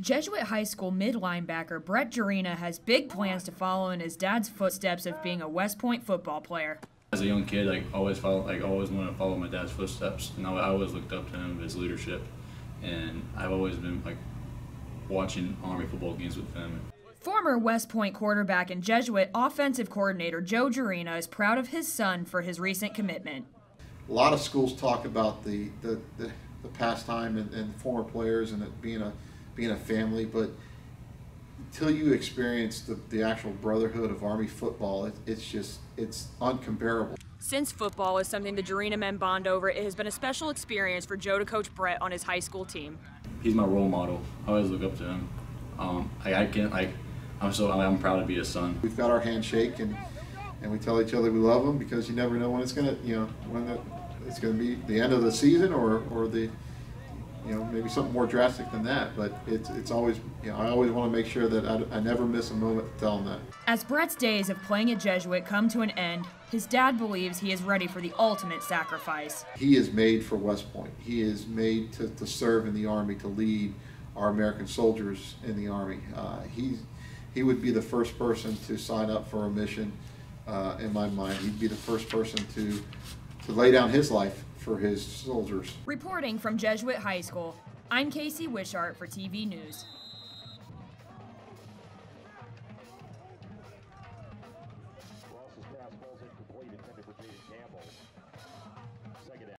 Jesuit High School mid linebacker Brett Gerena has big plans to follow in his dad's footsteps of being a West Point football player. As a young kid, like always follow, like always wanted to follow my dad's footsteps, and I, I always looked up to him, his leadership, and I've always been like watching Army football games with him. Former West Point quarterback and Jesuit offensive coordinator Joe Gerena is proud of his son for his recent commitment. A lot of schools talk about the the, the, the pastime and, and former players and it being a being a family, but until you experience the, the actual brotherhood of Army football, it, it's just it's uncomparable. Since football is something the Gerena men bond over, it has been a special experience for Joe to coach Brett on his high school team. He's my role model. I always look up to him. Um, I, I can't like. I'm so I'm proud to be his son. We've got our handshake and and we tell each other we love them because you never know when it's gonna you know when the, it's gonna be the end of the season or or the you know, maybe something more drastic than that. But it's it's always, you know, I always want to make sure that I, I never miss a moment to tell them that. As Brett's days of playing at Jesuit come to an end, his dad believes he is ready for the ultimate sacrifice. He is made for West Point. He is made to, to serve in the Army, to lead our American soldiers in the Army. Uh, he, he would be the first person to sign up for a mission uh, in my mind. He'd be the first person to, to lay down his life for his soldiers. Reporting from Jesuit High School, I'm Kasey Wishart for TV News.